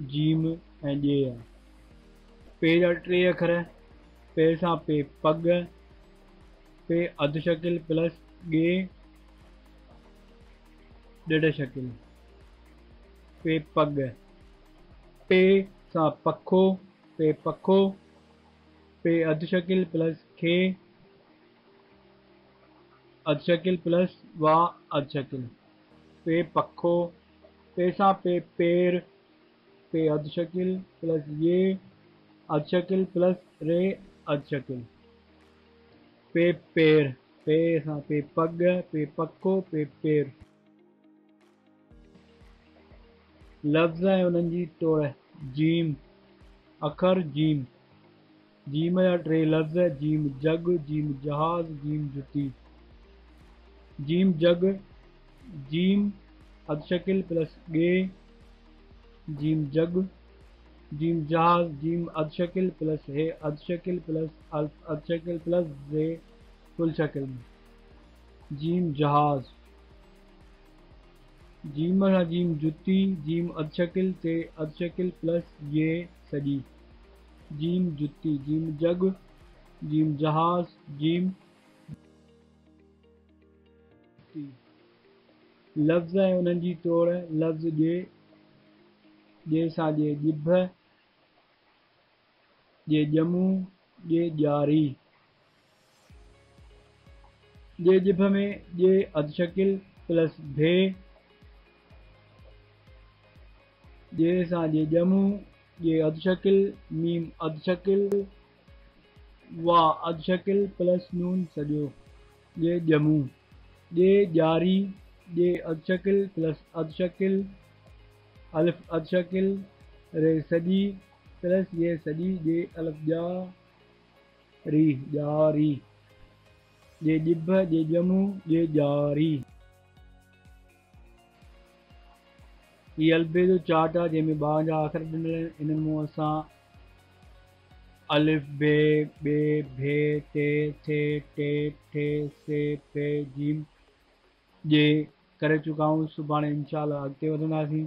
Gym ऐं ॼे आहे पे जा टे अखर पे सां पे पग, पे अधु शकिल प्लस ॻे ॾेढ शकिल। पे पग, पे सां पखो, पे पखो, पे अधु शकिल प्लस खे, अधु शकिल प्लस वाह अधु शकिल। पे पखो, पे सां पे पेर पे अधु शकिल प्लस ये अधु शकिल प्लस रे अधु शकिल। पे पेर, पे सां पे पग, पे पखो पे पेर। लफ़्ज़ ऐं उन्हनि जी तोड़, जीम, अखर जीम। जीम जा टे लफ़्ज़ जीम जग, जीम जहाज़, जीम जुती। जीम जग, जीम अधु शकिल प्लस ॻे जीम जग जीम जहाज़ जीम अधु शकिल प्लस हे अधु शकिल प्लस अधु शकिल प्लस रे फुल शकिल में जीम जहाज़ जीम सां जीम जुती जीम अधु शकिल ते अधु शकिल प्लस ये सॼी जीम जुती जीम जग जीम जहाज़ जीम लफ़्ज़ ऐं उन्हनि जी तोड़ लफ़्ज़ ॼे ॼे सां ॼे ॼिभ ॼे ॼमूं ॼे ॼारी ॼे ॼिभ में ॼे अधु शकिल प्लस भे। ॼे सां ॼे ॼमूं ॼे अधु मीम अधु शकिल वाह अधु शकिल प्लस नून सॼो ॼे ॼमूं ॼे ॼारी ॼे अधु शकिल प्लस अधु शकिल अलिफ अधु शकिल रे सॼी प्लस ये सॼी ॼे अलिफ ॼा री ॼारी ॼे ॼिभ ॼे ॼमूं ॼे ॼारी हीअ अलबे जो चार्ट आहे जंहिंमें ॿारनि जा अखर ॾिनल आहिनि इन्हनि माँ अलिफ बे ॿे भे ते थे टे ठे से पे जीम जे करे चुका आहियूं सुभाणे इनशाला अॻिते वधंदासीं